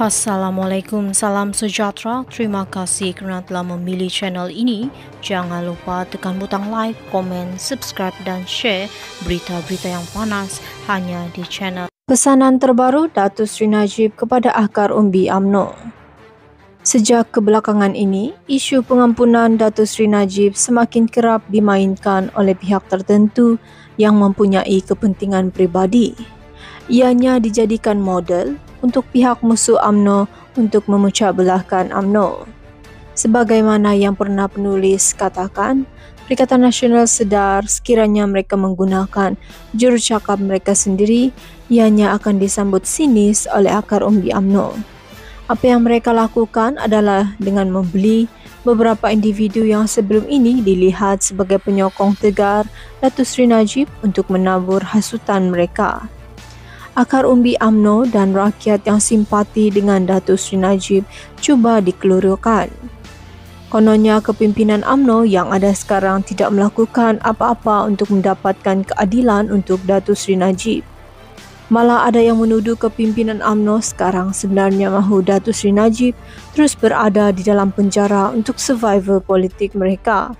Assalamualaikum, salam sejahtera. Terima kasih kerana telah memilih channel ini. Jangan lupa tekan butang like, komen, subscribe dan share berita-berita yang panas hanya di channel. Pesanan terbaru Datuk Sri Najib kepada Akar Umbi AMNO. Sejak kebelakangan ini, isu pengampunan Datuk Sri Najib semakin kerap dimainkan oleh pihak tertentu yang mempunyai kepentingan pribadi. Ianya dijadikan model untuk pihak musuh AMNO untuk memecah belahkan AMNO. Sebagaimana yang pernah penulis katakan, Perikatan Nasional sedar sekiranya mereka menggunakan jurucakap mereka sendiri, ianya akan disambut sinis oleh akar umbi AMNO. Apa yang mereka lakukan adalah dengan membeli beberapa individu yang sebelum ini dilihat sebagai penyokong tegar Datuk Sri Najib untuk menabur hasutan mereka akar umbi AMNO dan rakyat yang simpati dengan Datuk Sri Najib cuba dikelurukan. Kononnya kepimpinan AMNO yang ada sekarang tidak melakukan apa-apa untuk mendapatkan keadilan untuk Datuk Sri Najib. Malah ada yang menuduh kepimpinan AMNO sekarang sebenarnya mahu Datuk Sri Najib terus berada di dalam penjara untuk survival politik mereka.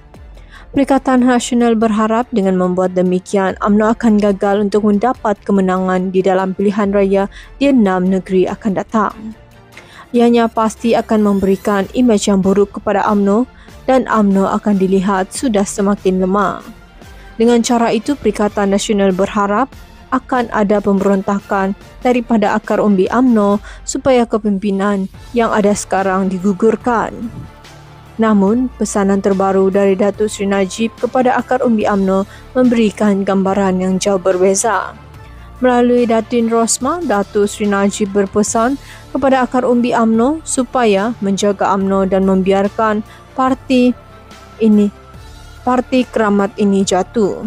Perikatan Nasional berharap dengan membuat demikian, UMNO akan gagal untuk mendapat kemenangan di dalam pilihan raya di enam negeri akan datang. Ianya pasti akan memberikan imej yang buruk kepada UMNO dan UMNO akan dilihat sudah semakin lemah. Dengan cara itu, Perikatan Nasional berharap akan ada pemberontakan daripada akar umbi UMNO supaya kepimpinan yang ada sekarang digugurkan. Namun, pesanan terbaru dari Datuk Sri Najib kepada akar umbi AMNO memberikan gambaran yang jauh berbeza. Melalui Datin Rosma, Datuk Sri Najib berpesan kepada akar umbi AMNO supaya menjaga AMNO dan membiarkan parti ini parti keramat ini jatuh.